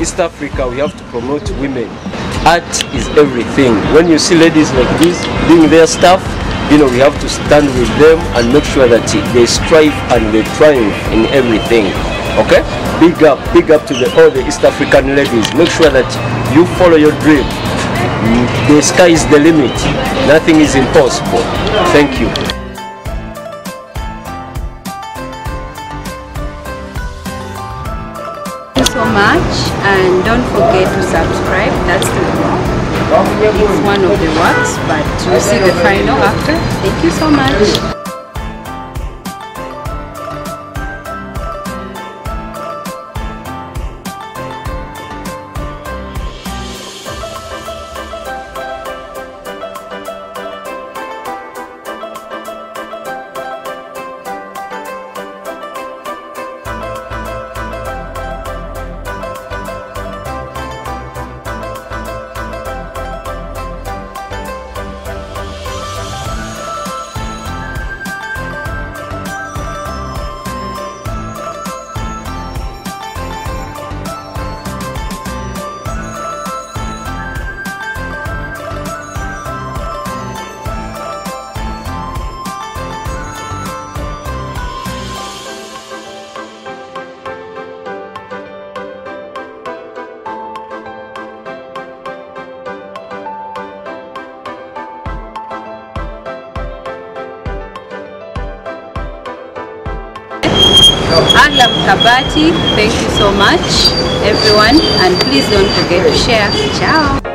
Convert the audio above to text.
East Africa, we have to promote women. Art is everything. When you see ladies like this doing their stuff, you know, we have to stand with them and make sure that they strive and they triumph in everything. Okay? Big up, big up to the, all the East African ladies. Make sure that you follow your dream. The sky is the limit. Nothing is impossible. Thank you. So much and don't forget to subscribe. That's the it's one of the works but you see the final after. Thank you so much Aglam Kabati, thank you so much everyone and please don't forget to share. Ciao!